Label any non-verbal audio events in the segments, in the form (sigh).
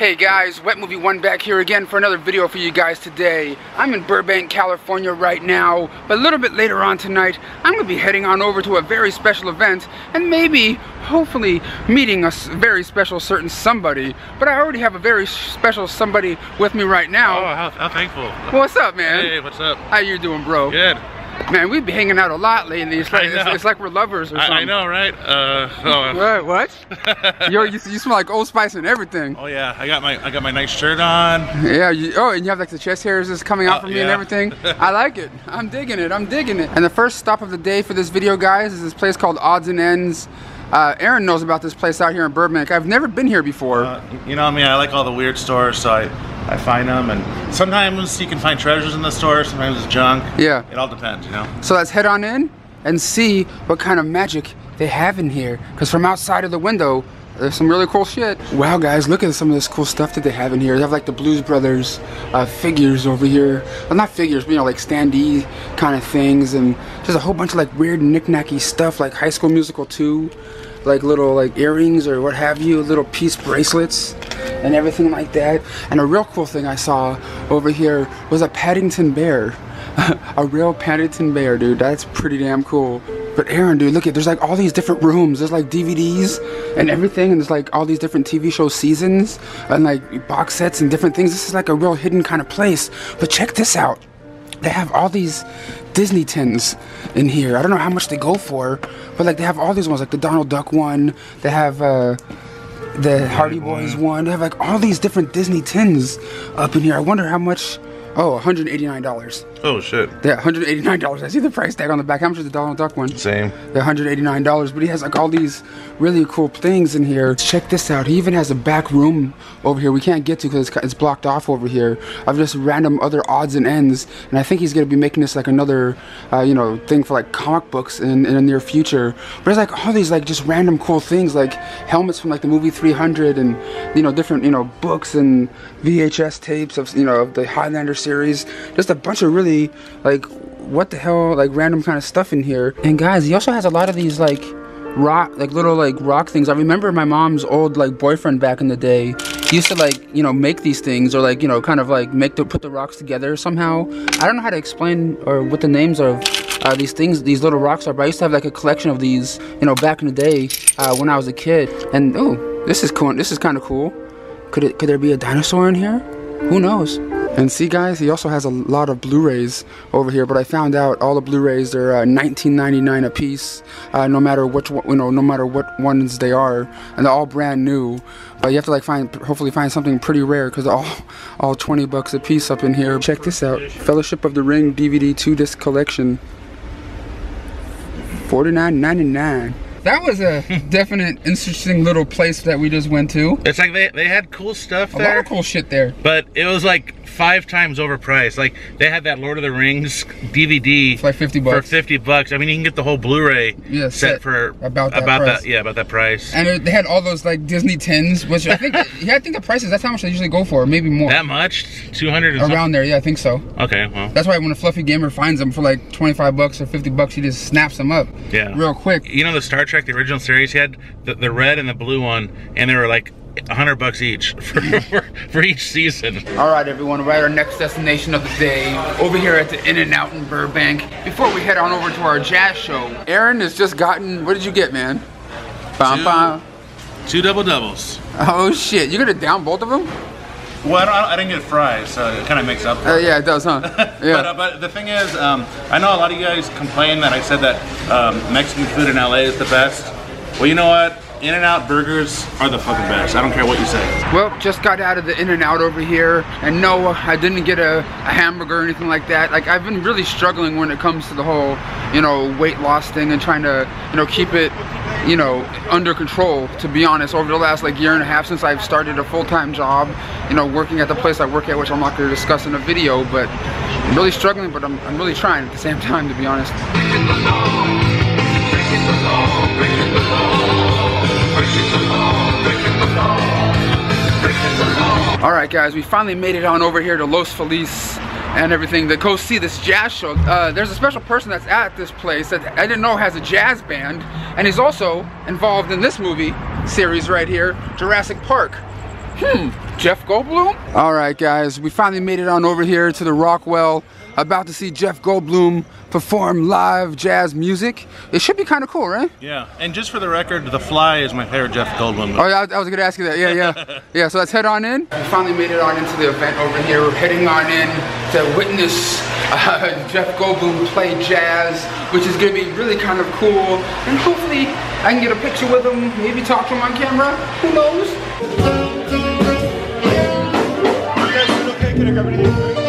Hey guys, Wet Movie One back here again for another video for you guys today. I'm in Burbank, California right now, but a little bit later on tonight, I'm gonna be heading on over to a very special event and maybe, hopefully, meeting a very special certain somebody. But I already have a very special somebody with me right now. Oh, how, how thankful. What's up, man? Hey, what's up? How you doing, bro? Good. Man, we've been hanging out a lot lately. It's like, it's, it's like we're lovers or something. I know, right? Uh, oh, (laughs) What? What? (laughs) Yo, you, you smell like Old Spice and everything. oh yeah, I got my I got my nice shirt on. Yeah, you, oh, and you have like the chest hairs just coming out Uh, from you and everything. (laughs) I like it. I'm digging it. I'm digging it. And the first stop of the day for this video, guys, is this place called Odz N Endz. Uh, Arron knows about this place out here in Burbank. I've never been here before. Uh, you know me, I like all the weird stores, so I I find them, and sometimes you can find treasures in the store, sometimes it's junk. Yeah. It all depends, you know. So let's head on in and see what kind of magic they have in here. Because from outside of the window, there's some really cool shit. Wow, guys, look at some of this cool stuff that they have in here. They have like the Blues Brothers uh, figures over here. Well, not figures, but you know, like standee kind of things. And just a whole bunch of like weird knick-knacky stuff like High School Musical 2. Like little like earrings or what have you, little piece bracelets and everything like that. And a real cool thing I saw over here was a Paddington bear. (laughs) a real Paddington bear, dude. That's pretty damn cool. But Arron, dude, look at there's like all these different rooms. There's like DVDs and everything, and there's like all these different TV show seasons and like box sets and different things. This is like a real hidden kind of place. But check this out. They have all these Disney tins in here. I don't know how much they go for, but like they have all these ones, like the Donald Duck one. They have uh the Hardy Boys one. They have like all these different Disney tins up in here. I wonder how much. Oh, $189. Oh shit. Yeah, $189. I see the price tag on the back. How much is the Donald Duck one? Same. The $189, but he has like all these really cool things in here. Check this out. He even has a back room over here we can't get to because it's, it's blocked off over here of just random other odds and ends. And I think he's going to be making this like another, uh, you know, thing for like comic books in, in the near future. But there's like all these like just random cool things like helmets from like the movie 300 and, you know, different, you know, books and VHS tapes of, you know, of the Highlander series. Just a bunch of really like what the hell like random kind of stuff in here. And guys he also has a lot of these like rock like little like rock things. I remember my mom's old like boyfriend back in the day he used to like you know make these things or like you know kind of like make the put the rocks together somehow. I don't know how to explain or what the names of uh, these things these little rocks are but i used to have like a collection of these you know back in the day uh, when i was a kid. And oh this is cool this is kind of cool. Could it could there be a dinosaur in here? Who knows and see, guys, he also has a lot of Blu-rays over here. But I found out all the Blu-rays are uh, 19.99 a piece, uh, no matter which one, you know, no matter what ones they are, and they're all brand new. But you have to like find, hopefully, find something pretty rare because all, all 20 bucks a piece up in here. Check this out: Fellowship of the Ring DVD two-disc collection, 49.99. That was a (laughs) definite interesting little place that we just went to. It's like they, they had cool stuff there. A lot of cool shit there. but it was like five times overpriced. Like they had that Lord of the Rings DVD It's like 50 for 50 bucks. I mean, you can get the whole Blu-ray Yeah, set for about that about price. that yeah about that price. And it- they had all those like Disney tins, which I think, (laughs) yeah, I think the prices. That's how much they usually go for, maybe more. that much? 200 and Around there, yeah, I think so. Okay, well, That's why when a fluffy gamer finds them for like 25 bucks or 50 bucks, he just snaps them up, yeah. real quick. You know the Star Trek, the original series, he had the, the red and the blue one, and they were like a hundred bucks each for, (laughs) for, for each season. All right, everyone, we're at our next destination of the day, over here at the In-N-Out in Burbank. Before we head on over to our jazz show, Arron has just gotten. What did you get, man? Bum, Two. bum. Two double doubles. Oh shit! You're gonna down both of them? Well, I, don't, I didn't get fries, so it kind of makes up for Uh, it. yeah, it does, huh? (laughs) Yeah. But, uh, but the thing is, um, I know a lot of you guys complain that I said that um, Mexican food in LA is the best. Well, you know what? In-N-Out burgers are the fucking best. I don't care what you say. Well, just got out of the In-N-Out over here, and no, I didn't get a, a hamburger or anything like that. Like, I've been really struggling when it comes to the whole, you know, weight loss thing and trying to, you know, keep it, you know, under control, to be honest, over the last, like, year and a half since I've started a full-time job, you know, working at the place I work at, which I'm not going to discuss in a video, but I'm really struggling, but I'm, I'm really trying at the same (laughs) time, to be honest. All right, guys, we finally made it on over here to Los Feliz and everything to go see this jazz show. Uh, there's a special person that's at this place that I didn't know has a jazz band, and he's also involved in this movie series right here, Jurassic Park. Jeff Goldblum? All right, guys, we finally made it on over here to the Rockwell. About to see Jeff Goldblum perform live jazz music. It should be kind of cool, right? Yeah, and just for the record, The Fly is my favorite Jeff Goldblum. Oh, yeah, I, I was gonna ask you that. Yeah, yeah, (laughs) yeah. So let's head on in. We finally made it on into the event over here. We're heading on in to witness (laughs) uh, Jeff Goldblum play jazz, which is gonna be really kind of cool. And hopefully, I can get a picture with him. Maybe talk to him on camera. Who knows? quiere que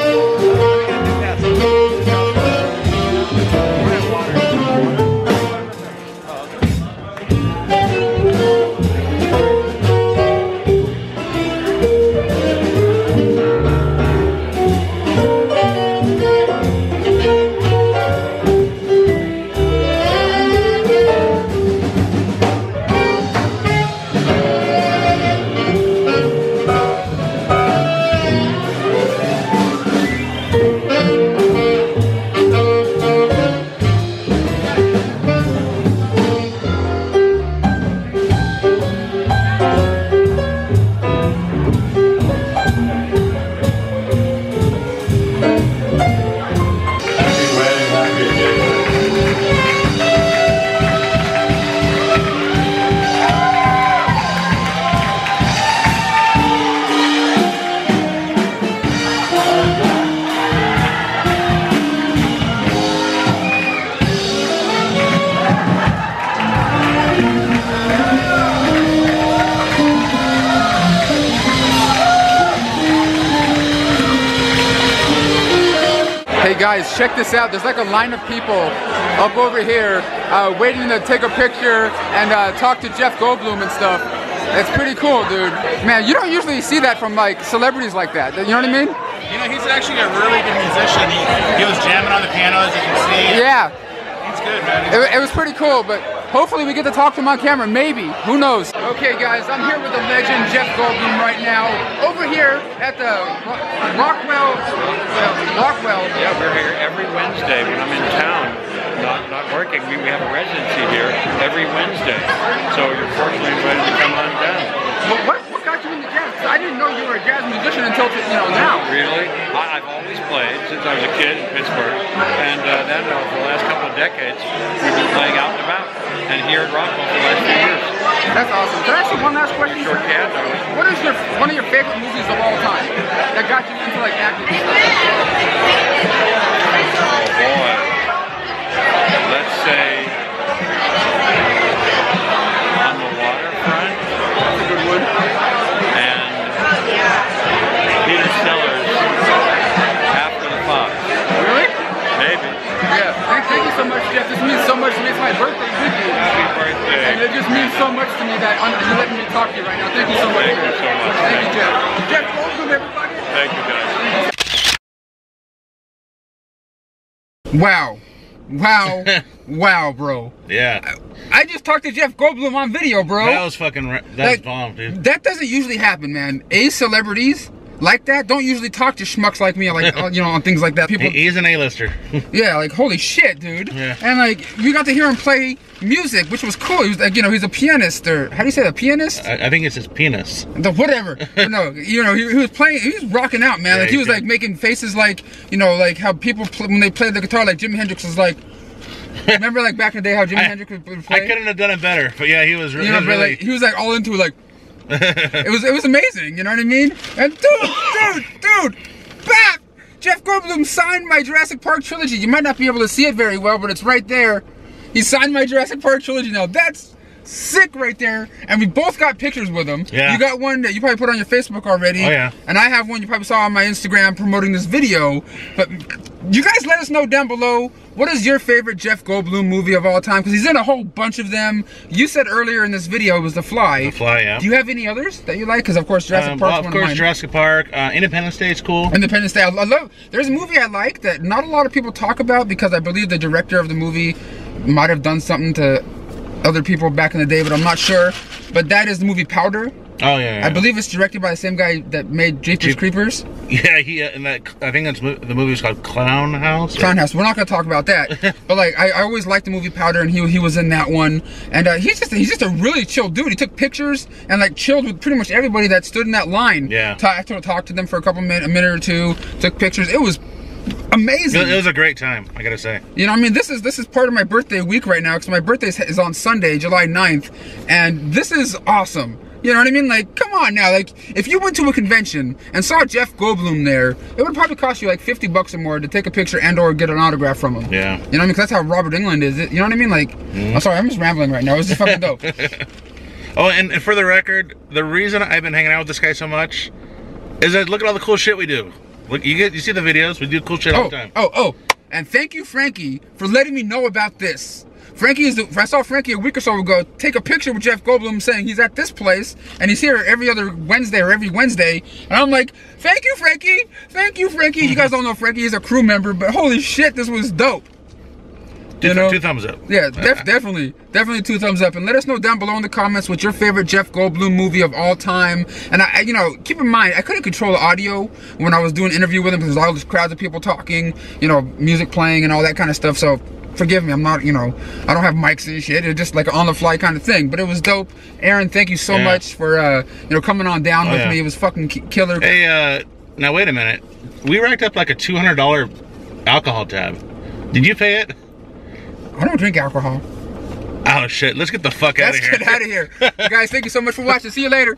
Hey guys, check this out. There's like a line of people up over here uh, waiting to take a picture and uh, talk to Jeff Goldblum and stuff. It's pretty cool, dude. Man, you don't usually see that from like celebrities like that. You know what I mean? You know, he's actually a really good musician. He, he was jamming on the piano, as you can see. Yeah, He's good, man. It, it was pretty cool, but hopefully we get to talk to him on camera. Maybe. Who knows? Okay, guys, I'm here with the legend Jeff Goldblum right now. Over here at the Ro- Rockwell. Uh, Rockwell. Yeah, we're here every Wednesday when I'm in town, not not working. We, we have a residency here every Wednesday. So you're fortunately invited to come on down. What, what got you into jazz? I didn't know you were a jazz musician until you know now. Really? I, I've always played since I was a kid in Pittsburgh, and uh, then uh, for the last couple of decades, we've been playing out and about, and here at Rockwell for the last few years. That's awesome. Can I ask you one last question? Sure can. What is your one of your favorite movies of all time that got you into like acting? Oh boy. Let's say on the waterfront. That's a good one. and Peter Sellers after the Fox. Really? Maybe. Yeah. Thank, thank you so much, Jeff. This means so much to me. It's my birthday with you. Happy And birthday. it just means so much to me that un- you're letting me talk to you right now. Thank you so much. Thank you Jeff. so much. Thank you, Thank Jeff. Jeff Goldblum, everybody. Thank you guys. Wow. Wow. (laughs) wow, bro. Yeah. I just talked to Jeff Goldblum on video, bro. That was fucking. That's Like, bomb, dude. That doesn't usually happen, man. A celebrities like that don't usually talk to schmucks like me, like (laughs) uh, you know, on things like that. People, He- He's an A-lister. (laughs) yeah, like holy shit, dude. Yeah. And like we got to hear him play music, which was cool. He was like, you know, he's a pianist, or how do you say that? Pianist? I, I think it's his penis. the whatever. (laughs) No, you know, he, he was playing. He was rocking out, man. Yeah, like he was did. like making faces, like you know, like how people pl- when they play the guitar, like Jimi Hendrix was like. Remember, like back in the day, how Jimi I- Hendrix would play. I couldn't have done it better, but yeah, he was, re- You know, really. like he was like all into like (laughs) it was it was amazing. You know what I mean? And dude, dude, dude! Jeff Goldblum signed my Jurassic Park trilogy. You might not be able to see it very well, but it's right there. He signed my Jurassic Park trilogy. Now that's sick right there. And we both got pictures with him. Yeah. You got one that you probably put on your Facebook already. Oh, yeah. And I have one you probably saw on my Instagram promoting this video. But you guys let us know down below what is your favorite Jeff Goldblum movie of all time? Because he's in a whole bunch of them. You said earlier in this video it was The Fly. The Fly, yeah. Do you have any others that you like? Because of course Jurassic Um, Park's well, of course, of. Jurassic Park, uh, Independence Day is cool. Independence Day. I love. There's a movie I like that not a lot of people talk about because I believe the director of the movie might have done something to other people back in the day, but I'm not sure. But that is the movie Powder. Oh yeah, yeah. I believe it's directed by the same guy that made Jeepers Jeep- Creepers. (laughs) Yeah, he uh, in that. I think that's the movie is called Clown House. or- Clown House. We're not gonna talk about that, (laughs) but like I, I always liked the movie Powder, and he he was in that one. And uh, he's just he's just a really chill dude. He took pictures and like chilled with pretty much everybody that stood in that line. Yeah. Talked talked to them for a couple minutes, a minute or two. Took pictures. It was amazing. It, was a great time. I gotta say. You know, I mean, this is this is part of my birthday week right now because my birthday is- on Sunday, July 9th, and this is awesome. You know what I mean? Like, come on now. Like, if you went to a convention and saw Jeff Goldblum there, it would probably cost you like 50 bucks or more to take a picture and or get an autograph from him. Yeah. You know what I mean? 'Cause that's how Robert Englund is. You know what I mean? Like, mm-hmm. I'm sorry, I'm just rambling right now. It's just fucking dope. (laughs) Oh, and, and for the record, the reason I've been hanging out with this guy so much is that look at all the cool shit we do. You get you see the videos. We do cool shit all oh, the time. oh, oh. And thank you, Frankie, for letting me know about this. Frankie is the, I saw Frankie a week or so ago take a picture with Jeff Goldblum saying he's at this place and he's here every other Wednesday or every Wednesday. And I'm like, thank you, Frankie. Thank you, Frankie. You guys (laughs) don't know Frankie is a crew member, but holy shit, this was dope. Two, you know? two thumbs up. Yeah, def- definitely, definitely two thumbs up, and let us know down below in the comments what your favorite Jeff Goldblum movie of all time. And I, I- you know, keep in mind, I couldn't control the audio when I was doing an interview with him because there's all these crowds of people talking, you know, music playing and all that kind of stuff. So forgive me, I'm not, you know, I don't have mics and shit. It's just like an on the fly kind of thing. But it was dope. Arron, thank you so Yeah. much for, uh, you know, coming on down Oh, with yeah. me. It was fucking killer. Hey, uh, now wait a minute. We racked up like a two hundred dollar alcohol tab. Did you pay it? I don't drink alcohol. Oh shit! Let's get the fuck out of here. Let's get out of here, guys. Thank you so much for watching. See you later.